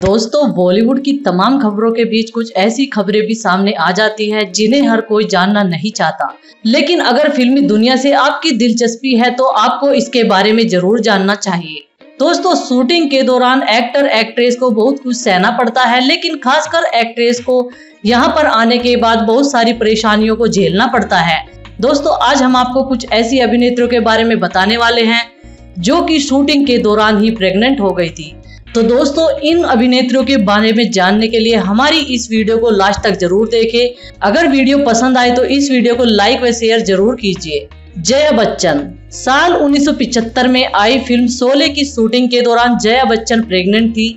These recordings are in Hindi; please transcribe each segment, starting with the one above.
दोस्तों, बॉलीवुड की तमाम खबरों के बीच कुछ ऐसी खबरें भी सामने आ जाती है जिन्हें हर कोई जानना नहीं चाहता। लेकिन अगर फिल्मी दुनिया से आपकी दिलचस्पी है तो आपको इसके बारे में ज़रूर जानना चाहिए। दोस्तों, शूटिंग के दौरान एक्टर, एक्ट्रेस को बहुत कुछ सहना पड़ता है, लेकिन खासकर एक्ट्रेस को यहाँ पर आने के बाद बहुत सारी परेशानियों को झेलना पड़ता है। दोस्तों, आज हम आपको कुछ ऐसी अभिनेत्रियों के बारे में बताने वाले हैं, जो कि शूटिंग के दौरान ही प्रेग्नेंट हो गई थी। तो दोस्तों, इन अभिनेत्रियों के बारे में जानने के लिए हमारी इस वीडियो को लास्ट तक ज़रूर देखें। अगर वीडियो पसंद आए तो इस वीडियो को लाइक व शेयर ज़रूर कीजिए। जया बच्चन। साल 1975 में आई फ़िल्म सोले की शूटिंग के दौरान जया बच्चन प्रेग्नेंट थी।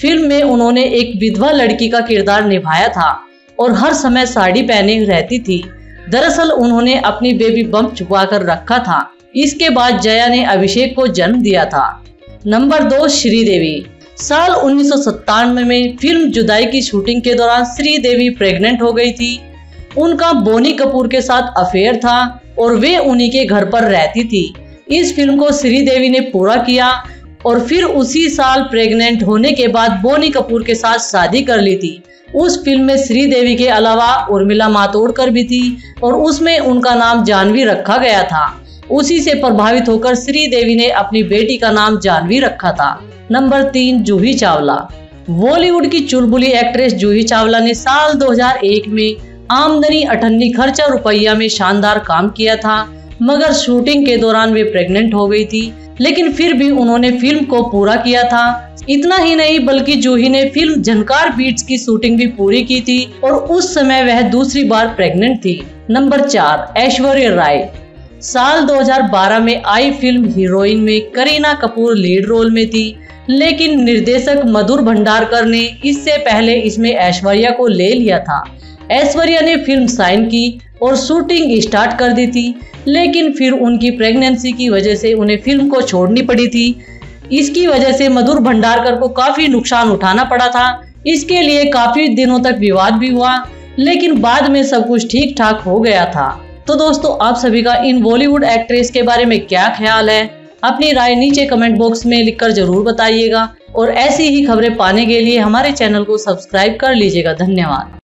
फ़िल्म में उन्होंने एक विधवा लड़की का किरदार निभाया था और हर समय साड़ी पहने रहती थी। दरअसल, उन्होंने अपनी बेबी बम्प छुपा कर रखा था। इसके बाद जया ने अभिषेक को जन्म दिया था। नंबर दो, श्रीदेवी। साल उन्नीस सौ सत्तानवे में फ़िल्म जुदाई की शूटिंग के दौरान श्रीदेवी प्रेग्नेंट हो गई थी। उनका बोनी कपूर के साथ अफेयर था और वे उन्हीं के घर पर रहती थी। इस फ़िल्म को श्रीदेवी ने पूरा किया और फिर उसी साल प्रेग्नेंट होने के बाद बोनी कपूर के साथ शादी कर ली थी। उस फ़िल्म में श्रीदेवी के अलावा उर्मिला मातोड़कर भी थी और उसमें उनका नाम जानवी रखा गया था। उसी से प्रभावित होकर श्रीदेवी ने अपनी बेटी का नाम जानवी रखा था। नंबर तीन, जूही चावला। बॉलीवुड की चुलबुली एक्ट्रेस जूही चावला ने साल 2001 में आमदनी अठन्नी खर्चा रुपया में शानदार काम किया था, मगर शूटिंग के दौरान वे प्रेग्नेंट हो गई थी, लेकिन फिर भी उन्होंने फ़िल्म को पूरा किया था। इतना ही नहीं, बल्कि जूही ने फ़िल्म झनकार बीट्स की शूटिंग भी पूरी की थी, और उस समय वह दूसरी बार प्रेग्नेंट थी। नंबर चार, ऐश्वर्या राय। साल 2012 में आई फ़िल्म हीरोइन में करीना कपूर लीड रोल में थी, लेकिन निर्देशक मधुर भंडारकर ने इससे पहले इसमें ऐश्वर्या को ले लिया था। ऐश्वर्या ने फ़िल्म साइन की और शूटिंग स्टार्ट कर दी थी, लेकिन फिर उनकी प्रेगनेंसी की वजह से उन्हें फ़िल्म को छोड़नी पड़ी थी। इसकी वजह से मधुर भंडारकर को काफ़ी नुकसान उठाना पड़ा था। इसके लिए काफ़ी दिनों तक विवाद भी हुआ, लेकिन बाद में सब कुछ ठीक ठाक हो गया था। तो दोस्तों, आप सभी का इन बॉलीवुड एक्ट्रेस के बारे में क्या ख्याल है? अपनी राय नीचे कमेंट बॉक्स में लिखकर ज़रूर बताइएगा। और ऐसी ही खबरें पाने के लिए हमारे चैनल को सब्सक्राइब कर लीजिएगा। धन्यवाद।